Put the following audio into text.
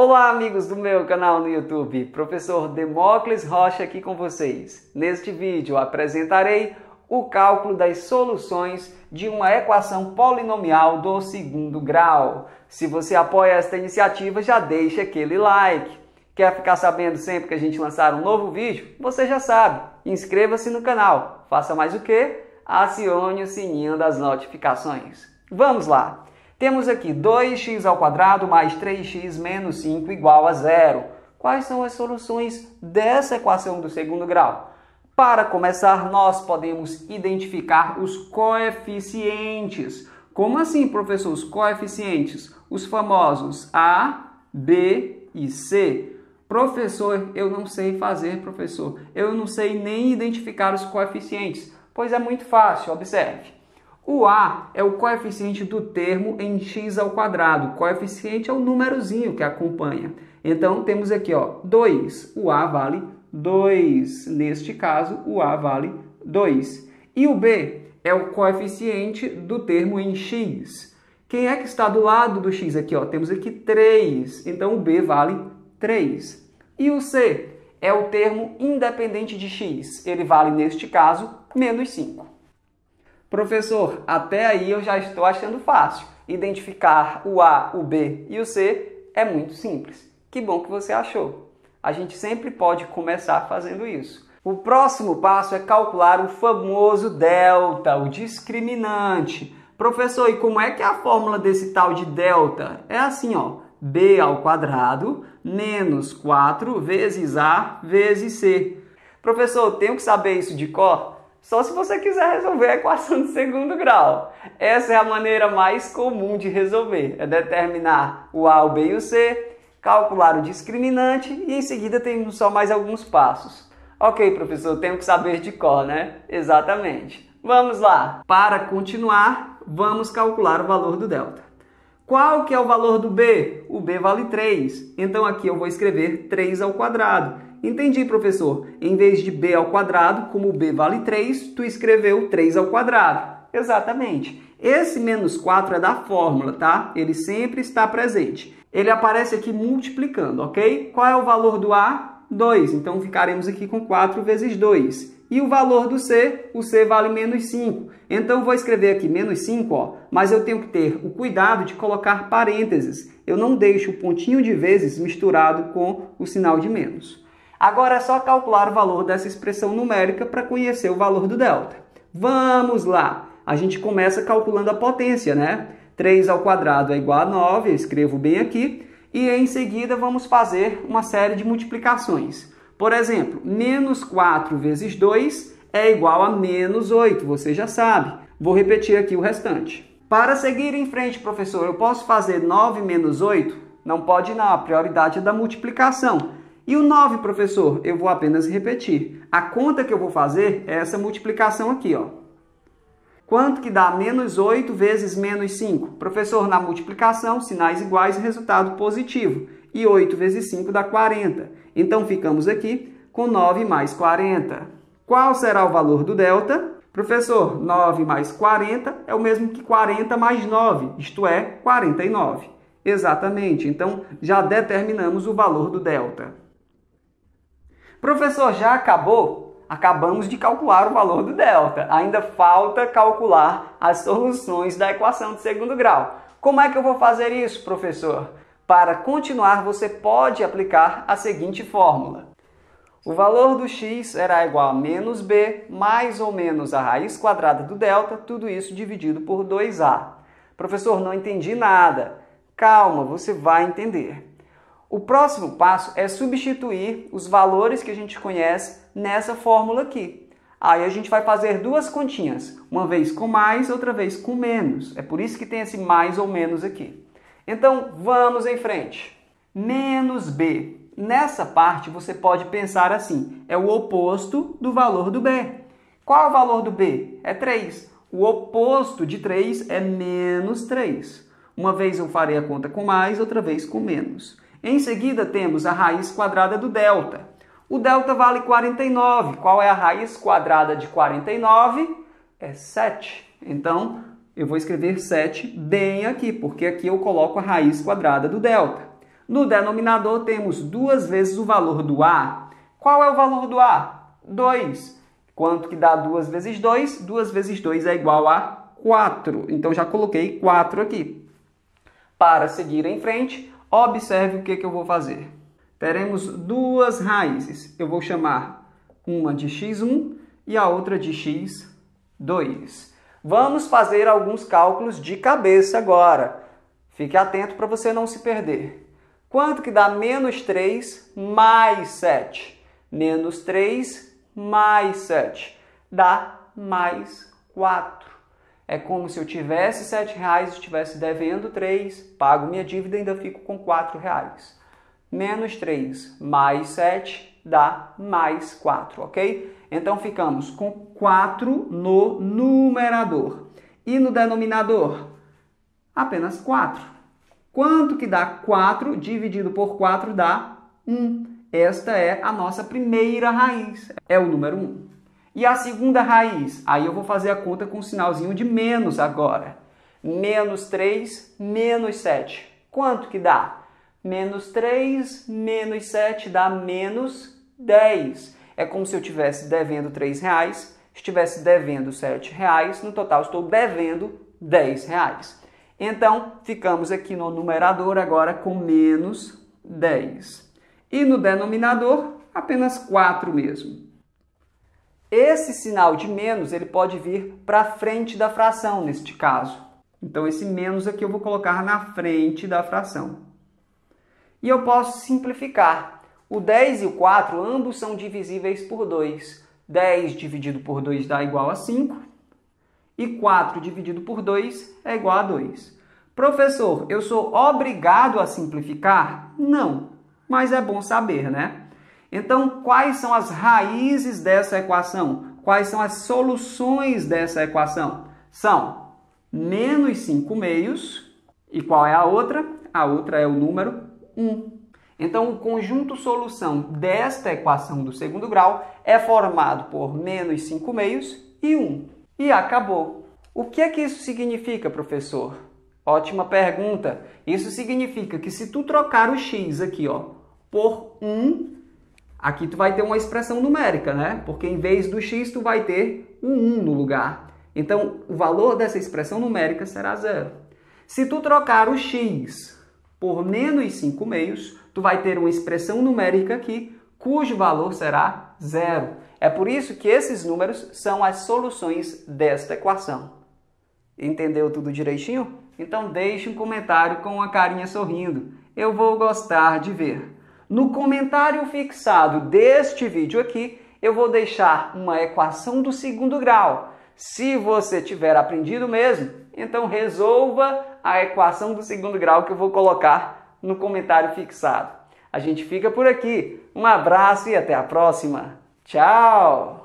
Olá, amigos do meu canal no YouTube, professor Demócles Rocha aqui com vocês. Neste vídeo apresentarei o cálculo das soluções de uma equação polinomial do segundo grau. Se você apoia esta iniciativa, já deixa aquele like. Quer ficar sabendo sempre que a gente lançar um novo vídeo? Você já sabe, inscreva-se no canal. Faça mais o que? Acione o sininho das notificações. Vamos lá! Temos aqui 2x ao quadrado mais 3x menos 5 igual a zero. Quais são as soluções dessa equação do segundo grau? Para começar, nós podemos identificar os coeficientes. Como assim, professor? Os coeficientes? Os famosos A, B e C. Professor, eu não sei fazer, professor. Eu não sei nem identificar os coeficientes. Pois é muito fácil, observe. O A é o coeficiente do termo em x ao quadrado. Coeficiente é o númerozinho que acompanha. Então, temos aqui ó, 2. O A vale 2. Neste caso, o A vale 2. E o B é o coeficiente do termo em x. Quem é que está do lado do x aqui? Ó? Temos aqui 3. Então, o B vale 3. E o C é o termo independente de x. Ele vale, neste caso, menos 5. Professor, até aí eu já estou achando fácil. Identificar o A, o B e o C é muito simples. Que bom que você achou. A gente sempre pode começar fazendo isso. O próximo passo é calcular o famoso delta, o discriminante. Professor, e como é que é a fórmula desse tal de delta? É assim, ó, b ao quadrado menos 4 vezes a vezes c. Professor, tenho que saber isso de cor? Só se você quiser resolver a equação de segundo grau. Essa é a maneira mais comum de resolver. É determinar o A, o B e o C, calcular o discriminante e em seguida temos só mais alguns passos. Ok, professor, tenho que saber de cor, né? Exatamente. Vamos lá. Para continuar, vamos calcular o valor do delta. Qual que é o valor do B? O B vale 3. Então aqui eu vou escrever 3 ao quadrado. Entendi, professor. Em vez de b ao quadrado, como b vale 3, tu escreveu 3 ao quadrado. Exatamente. Esse menos 4 é da fórmula, tá? Ele sempre está presente. Ele aparece aqui multiplicando, ok? Qual é o valor do A? 2. Então, ficaremos aqui com 4 vezes 2. E o valor do C? O C vale menos 5. Então, vou escrever aqui menos 5, ó, mas eu tenho que ter o cuidado de colocar parênteses. Eu não deixo o pontinho de vezes misturado com o sinal de menos. Agora é só calcular o valor dessa expressão numérica para conhecer o valor do delta. Vamos lá! A gente começa calculando a potência, né? 3 ao quadrado é igual a 9, eu escrevo bem aqui. E em seguida vamos fazer uma série de multiplicações. Por exemplo, menos 4 vezes 2 é igual a menos 8, você já sabe. Vou repetir aqui o restante. Para seguir em frente, professor, eu posso fazer 9 menos 8? Não pode não, a prioridade é da multiplicação. E o 9, professor, eu vou apenas repetir. A conta que eu vou fazer é essa multiplicação aqui, ó. Quanto que dá menos 8 vezes menos 5? Professor, na multiplicação, sinais iguais, resultado positivo. E 8 vezes 5 dá 40. Então, ficamos aqui com 9 mais 40. Qual será o valor do delta? Professor, 9 mais 40 é o mesmo que 40 mais 9, isto é, 49. Exatamente, então já determinamos o valor do delta. Professor, já acabou? Acabamos de calcular o valor do delta. Ainda falta calcular as soluções da equação de segundo grau. Como é que eu vou fazer isso, professor? Para continuar, você pode aplicar a seguinte fórmula. O valor do x será igual a menos b mais ou menos a raiz quadrada do delta, tudo isso dividido por 2a. Professor, não entendi nada. Calma, você vai entender. O próximo passo é substituir os valores que a gente conhece nessa fórmula aqui. Aí a gente vai fazer duas continhas, uma vez com mais, outra vez com menos. É por isso que tem esse mais ou menos aqui. Então, vamos em frente. Menos B. Nessa parte, você pode pensar assim, é o oposto do valor do B. Qual é o valor do B? É 3. O oposto de 3 é menos 3. Uma vez eu farei a conta com mais, outra vez com menos. Em seguida, temos a raiz quadrada do delta. O delta vale 49. Qual é a raiz quadrada de 49? É 7. Então, eu vou escrever 7 bem aqui, porque aqui eu coloco a raiz quadrada do delta. No denominador temos duas vezes o valor do A. Qual é o valor do A? 2. Quanto que dá 2 vezes 2? 2 vezes 2 é igual a 4. Então já coloquei 4 aqui. Para seguir em frente, observe o que, que eu vou fazer. Teremos duas raízes. Eu vou chamar uma de x1 e a outra de x2. Vamos fazer alguns cálculos de cabeça agora. Fique atento para você não se perder. Quanto que dá menos 3 mais 7? Menos 3 mais 7 dá mais 4. É como se eu tivesse 7 reais, estivesse devendo 3, pago minha dívida e ainda fico com 4 reais. Menos 3 mais 7 dá mais 4, ok? Então ficamos com 4 no numerador. E no denominador? Apenas 4. Quanto que dá 4 dividido por 4 dá 1. Esta é a nossa primeira raiz, é o número 1. E a segunda raiz? Aí eu vou fazer a conta com o sinalzinho de menos agora. Menos 3, menos 7. Quanto que dá? Menos 3, menos 7 dá menos 10. É como se eu estivesse devendo 3 reais, estivesse devendo 7 reais, no total estou devendo 10 reais. Então, ficamos aqui no numerador agora com menos 10. E no denominador, apenas 4 mesmo. Esse sinal de menos ele pode vir para frente da fração neste caso. Então, esse menos aqui eu vou colocar na frente da fração. E eu posso simplificar. O 10 e o 4, ambos são divisíveis por 2. 10 dividido por 2 dá igual a 5 e 4 dividido por 2 é igual a 2. Professor, eu sou obrigado a simplificar? Não, mas é bom saber, né? Então, quais são as raízes dessa equação? Quais são as soluções dessa equação? São menos 5 meios. E qual é a outra? A outra é o número 1. Então, o conjunto solução desta equação do segundo grau é formado por menos 5 meios e 1. E acabou. O que é que isso significa, professor? Ótima pergunta. Isso significa que se tu trocar o x aqui, ó, por 1, aqui tu vai ter uma expressão numérica, né? Porque em vez do x tu vai ter um 1 no lugar. Então, o valor dessa expressão numérica será zero. Se tu trocar o x por menos 5 meios, tu vai ter uma expressão numérica aqui cujo valor será zero. É por isso que esses números são as soluções desta equação. Entendeu tudo direitinho? Então deixe um comentário com uma carinha sorrindo. Eu vou gostar de ver. No comentário fixado deste vídeo aqui, eu vou deixar uma equação do segundo grau. Se você tiver aprendido mesmo, então resolva a equação do segundo grau que eu vou colocar no comentário fixado. A gente fica por aqui. Um abraço e até a próxima. Tchau!